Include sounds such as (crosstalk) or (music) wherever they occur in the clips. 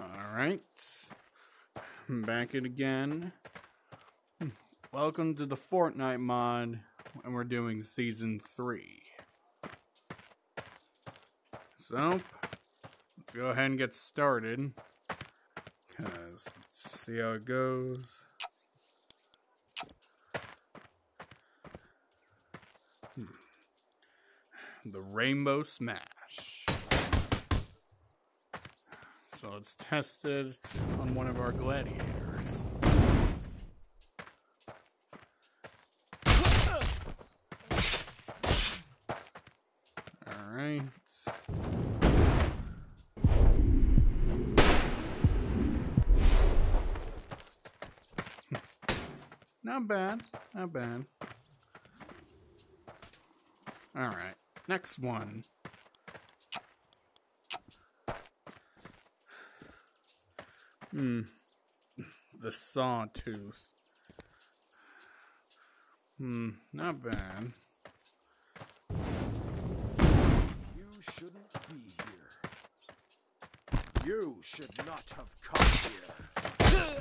Alright. Back it again. Welcome to the Fortnite mod, and we're doing Season 3. So, let's go ahead and get started. Cause see how it goes. Hmm. The Rainbow Smash. So let's test it on one of our gladiators. Alright. Not bad. Not bad. Alright. Next one. Hmm. The sawtooth. Hmm. Not bad. You shouldn't be here. You should not have come here.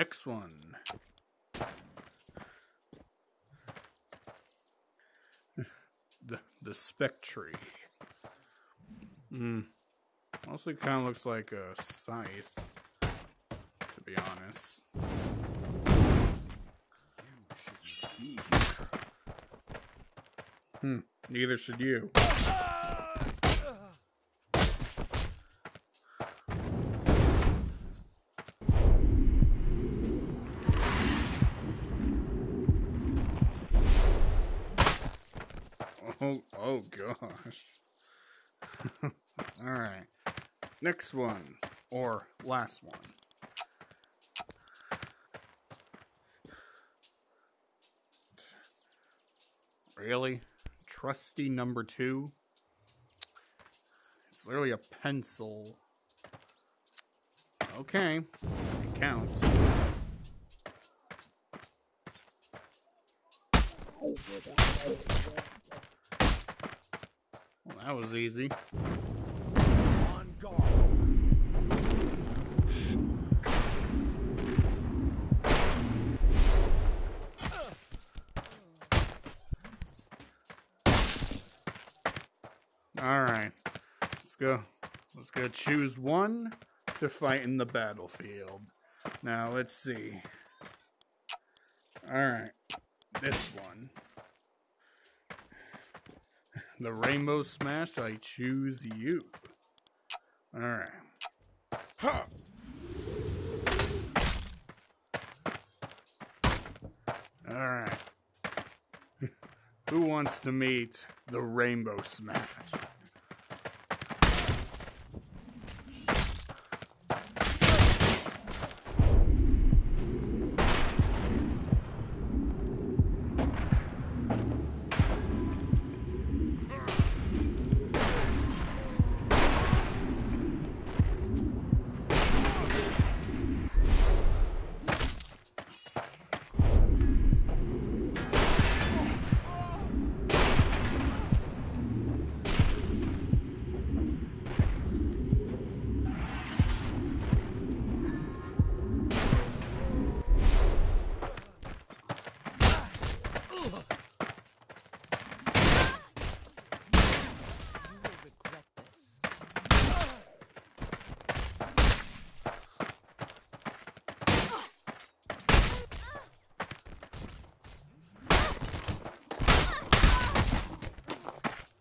X1. the, the spec tree. Hmm. Also kind of looks like a scythe, to be honest. Be hmm, neither should you. Oh, oh gosh. (laughs) All right. Next one, or last one. Really? Trusty number two? It's literally a pencil. Okay. It counts. Well, that was easy. On guard. Alright. Let's go. Let's go choose one to fight in the battlefield. Now, let's see. Alright. This one. The Rainbow Smash, I choose you. Alright. Ha! Alright. (laughs) Who wants to meet the Rainbow Smash?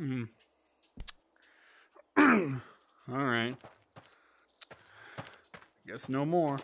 Hmm. (clears throat) All right. Guess no more.